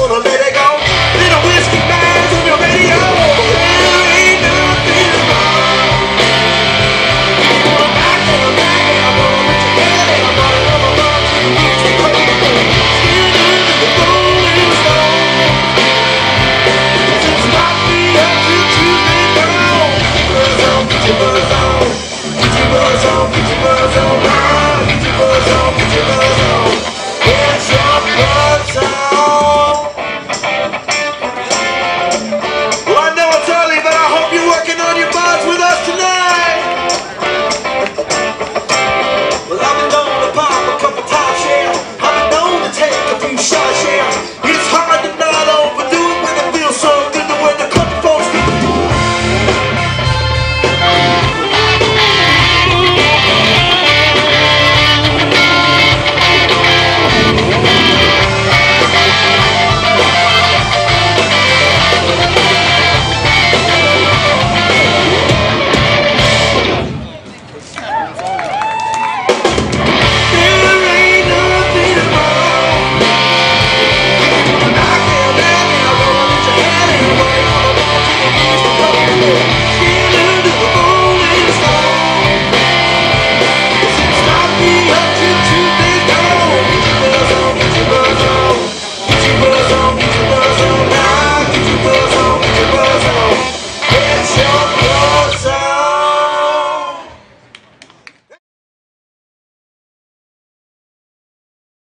Wanna let it go.